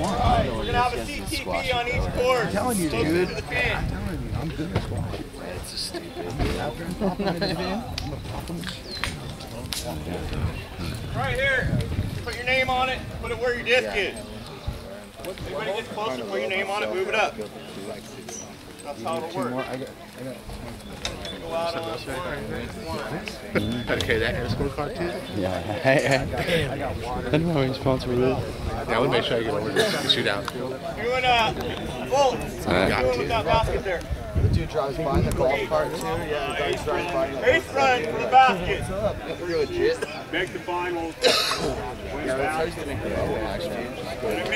We're gonna have a CTP on each court. I'm telling you, dude. to the pin. I'm telling you, I'm good at squash. It's a stupid. After I'm popping it in, I'm gonna pop them. Right here. Put your name on it. Put it where your disc is. Anybody gets closer, put your name on it, move it up. That's how it'll work. I got, I got. Go out on one. Okay, that has a scorecard too? Yeah. Hey, hey. I don't know how response for. Yeah, I would make sure I get over this shootout. Doing uh, Volt. Alright. Doing with that basket there. The dude drives by in the golf cart too. Yeah, the guy drives by. in the- Ace run for the basket. Pretty legit. Make the finals. Yeah, that's how you think about it, actually. Just go And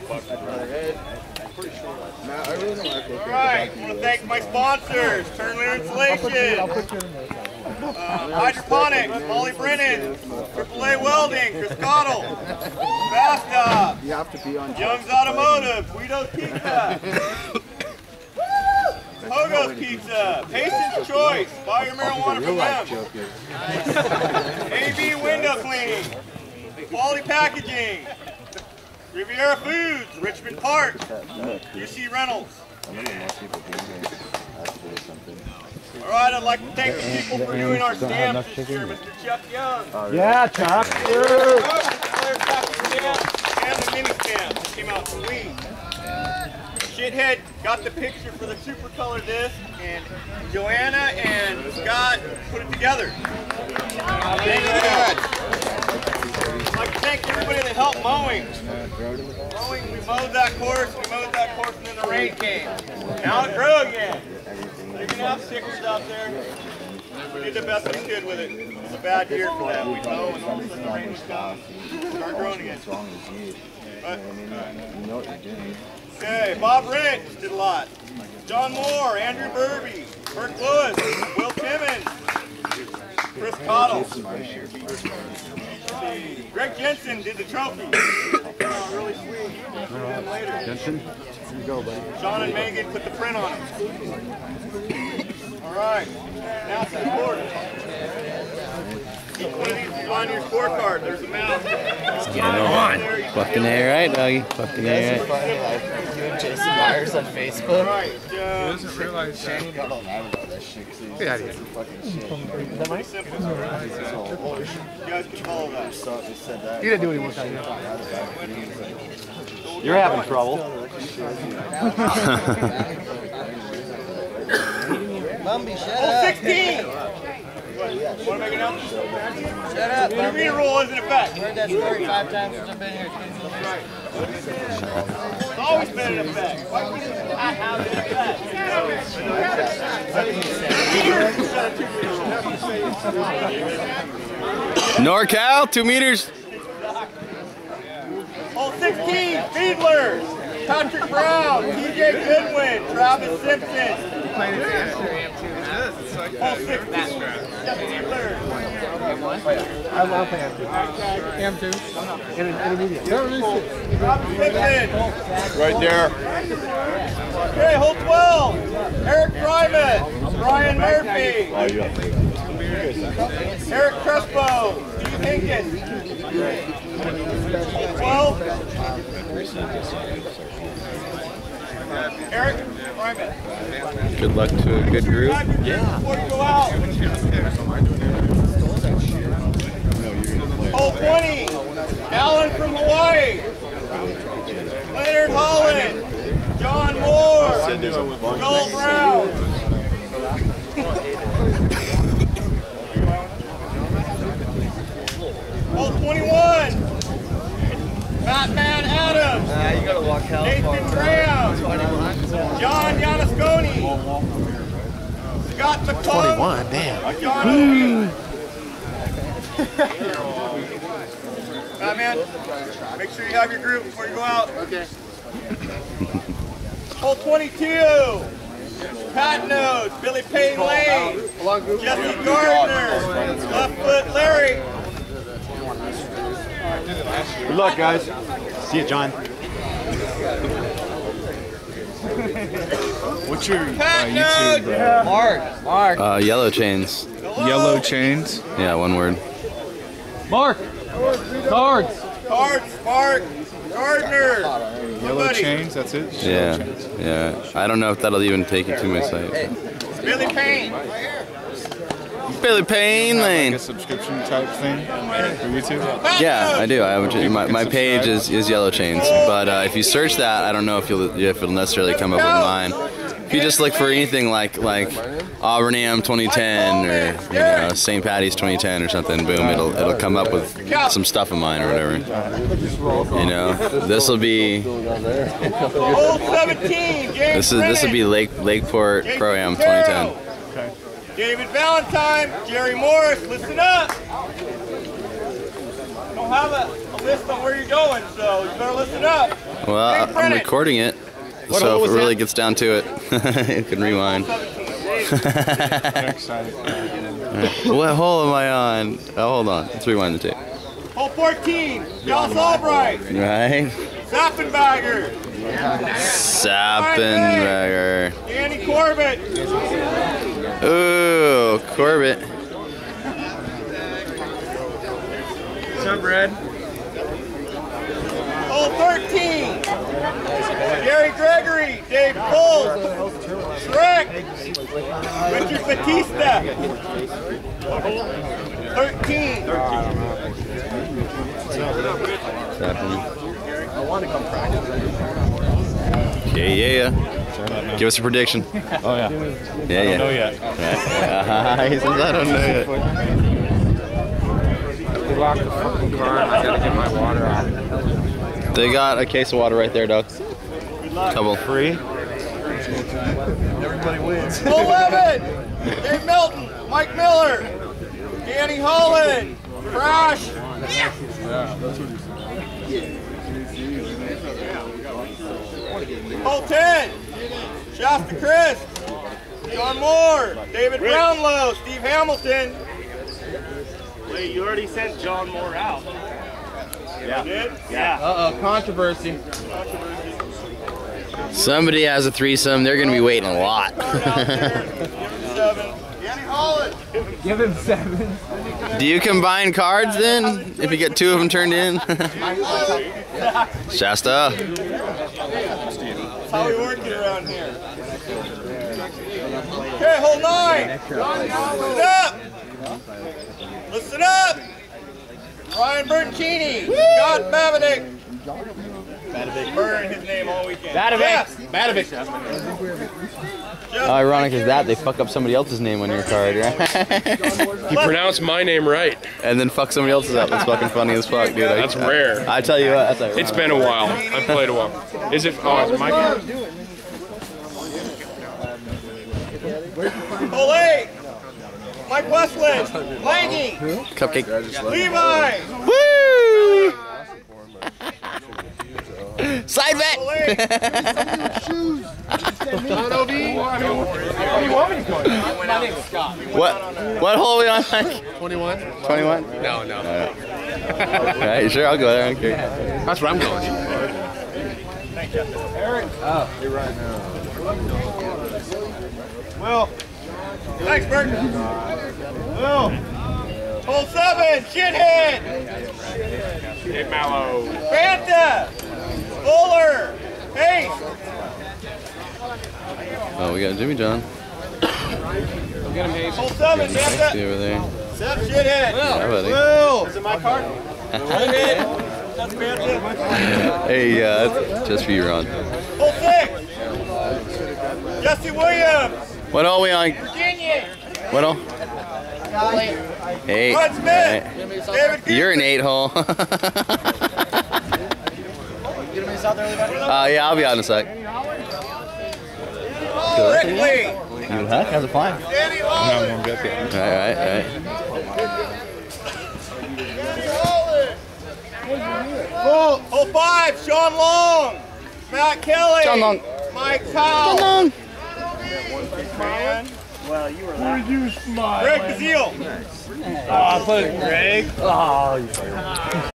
a mini basket. Matt, I really don't like All right. I want to thank my sponsors, Turner Insulation. Uh, Hydroponics, Molly Brennan, AAA Welding, Chris Cottle, Basta, You have to be on Young's Automotive, Guido's Pizza, Pogo's Pizza, Patient's Choice, buy your marijuana from them, joke. AB Window Cleaning, Quality Packaging, Riviera Foods, Richmond Park, UC Reynolds. All right, I'd like to thank the people for doing our stamps this year, Mr. Chuck Young. Yeah, Chuck. Clear copy stamp and the mini stamp that came out from. Shithead got the picture for the super color disc, and Joanna and Scott put it together. Thank you. I'd like to thank everybody that helped mowing. Mowing, we mowed that course, we mowed that course, and then the rain came. Now it grew again. You're gonna have stickers out there. We did the best we could with it. It was a bad year for them. We mow and all of a sudden the rain was gone. Start growing again. wrong with you? But, You know what you're doing. okay, Bob Rich did a lot. John Moore, Andrew Burby, Bert Lewis, Will Timmons, Chris Cottle. Greg Jensen did the trophy. Oh, really sweet. Put them later. Jensen, here you go, buddy. Sean and Megan put the print on it. All right, now to the board. Each one of these is on your scorecard. There's a mouse. Get on. Fucking A right, doggy. Fucking A right. You and Jason Myers on Facebook. right, uh, doesn't realize Shane got all mad about that shit. 'cause he's Get outta fucking shit. pretty simple. So, You guys can follow that. so they said that. You didn't do any more time. You're having trouble. Bumby, shut Oh, 16! Want to make it up? Shut up, The meter rule is in effect. heard that story five times since I've been here. It's always been in effect. Have in effect? NorCal, two meters. Oh, 16, Fiedler, Patrick Brown, TJ Goodwin, Travis Simpson. 16, Justin Fiedler. I love him. Him too. Intermediate. Right there. Okay, hold 12. Eric Primus, Brian Murphy. Eric Crespo, Steve Hinkins. Hold 12. Eric Good luck to a good group. Yeah. Before you go out. Hole 20. Alan from Hawaii. Leonard Holland. John Moore. Joel Brown. Hole 21. Batman Adams. Nah, you gotta walk hell Nathan Graham. John Yanasconi. Scott McClung. 21, damn. John Oakley. Hmm. Batman, make sure you have your group before you go out. Okay. Hole 22. Pat Nose, Billy Payne Lane, Jesse Gardner, Left Foot Larry. Good luck, guys. See you, John. What's your uh, YouTube? Nose, Mark. Mark. Uh, yellow chains. the Yellow chains. Yeah, one word. Mark. Cards. Cards, Mark. Gardner. Yellow Somebody. chains. That's it. Yeah, yeah. I don't know if that'll even take you to my site. Billy Payne. Billy Payne Like Lane. a subscription type thing for YouTube. Yeah, I do. I would, my, my page is, is Yellow Chains, but uh, if you search that, I don't know if you'll if it'll necessarily come up with mine. If you just look for anything like like Auburn Am 2010 or you know St. Patty's 2010 or something, boom, it'll it'll come up with some stuff of mine or whatever. You know, this will be Old 17. James this is this will be Lake Lakeport Pro Am 2010. David Valentine, Jerry Morris, listen up. I don't have a, a list on where you're going, so you better listen up. Well, Big I'm recording it, so if it really gets down to it, you can rewind. Excited. What hole am I on? Oh, hold on. Let's rewind the tape. Hole 14, Dallas Albright, Right? Zappenbagger, Sappenberger. Danny Corbett, Ooh, Corbett. What's up, Hole 13, Gary Gregory, Dave Bull, Shrek, Richard Batista. 13. I want to come Okay, yeah, yeah. Give us a prediction. Oh yeah. Yeah, yeah. Oh yeah. Right. he says, I don't know yet. They locked the fucking car and I gotta get my water out. They got a case of water right there, Doug. Couple. Free. Hole 11, Dave Milton, Mike Miller, Danny Holland, Crash. Hole 10, Shasta Chris, John Moore, David Brownlow, Steve Hamilton. Wait, you already sent John Moore out. Yeah. Did? Yeah. Uh oh, controversy. Somebody has a threesome. They're gonna be waiting a lot. Seven. Danny Holland. Give him seven. Do you combine cards then? If you get two of them turned in? Shasta. That's how we work it around here. Okay, hold nine. Listen up. Listen up. Ryan Bertoncini, Scott Babidick. Burn his name all weekend. Jeff. How ironic is that? They fuck up somebody else's name on your card, right? You pronounced my name right. and then fuck somebody else's up. That's fucking funny as fuck, dude. I- That's rare. I, tell you what, that's It's been a while. I've played a while. Is it? Oh, is it my game? Hole. Mike Westland, Langy, cupcake. Levi. Woo! Side bet. Hole eight. What? What hole are we on, Mike? 21. 21? No, no. All right, sure, I'll go there. I don't care. That's where I'm going. Will. Thanks, Burton. Will. Hole seven, shithead. Hey, Mallow. Fanta. Fuller. Hey. Oh, we got Jimmy John. Hole seven, See Fanta. over there. Seven, shithead. Hi, buddy. Will. Is it my card? That's Fanta. Hey, uh, that's just for you, Ron. Hole six. Jesse Williams. What hole we on? Virginia. What hole? Eight. All Smith. right. You're an eight hole. uh, yeah, I'll be out in a sec. Rick Lee. Huh? How's it flying? Danny Holland. All right, all right, all right. Hole, hole Sean Long. Matt Kelly. Sean Long. Mike Powell. Come on. Man. Greg Bazile. Oh, I put Greg.